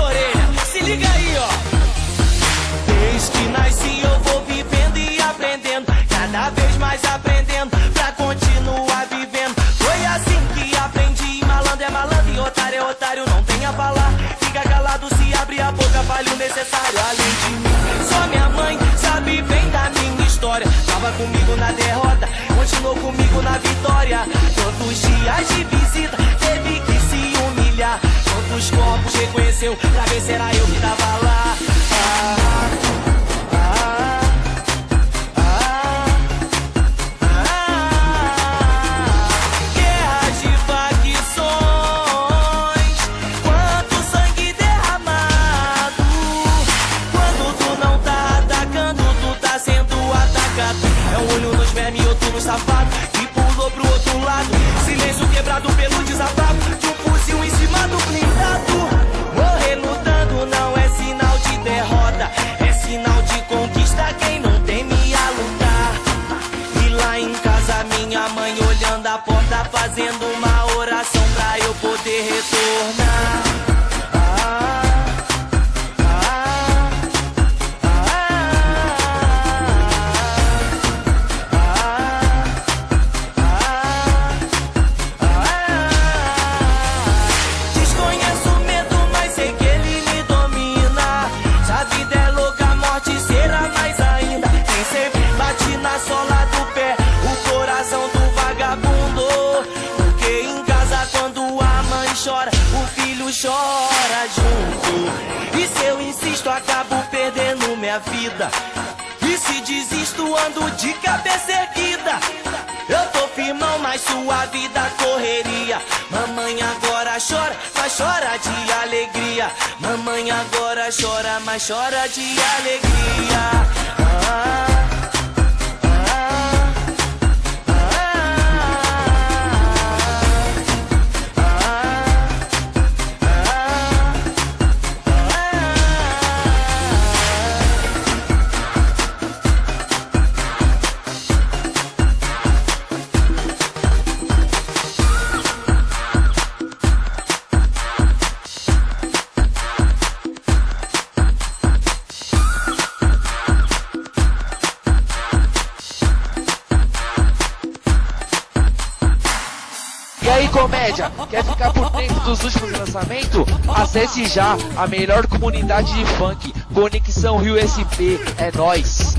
orelha. Se liga aí, ó. Desde que nasci eu vou vivendo e aprendendo, cada vez mais aprendendo pra continuar vivendo. Foi assim que aprendi, malandro é malandro e otário é otário, não tenha falar. Fica calado se abre a boca, vale o necessário. Além de mim, só minha mãe sabe bem da minha história. Tava comigo na derrota Quantos corpos reconheceu pra ver se era eu que tava lá? Ah, ah, ah. Guerras de facções, quanto sangue derramado. Quando tu não tá atacando, tu tá sendo atacado. É um olho nos vermes e outro no safado. Mãe olhando a porta, fazendo uma oração pra eu poder retornar. Chora junto. E se eu insisto, acabo perdendo minha vida. E se desisto, ando de cabeça erguida. Eu tô firmão, mas sua vida correria. Mamãe agora chora, mas chora de alegria. Mamãe agora chora, mas chora de alegria. Ah, aí, comédia? Quer ficar por dentro dos últimos lançamentos? Acesse já a melhor comunidade de funk, Conexão Rio SP. É nóis!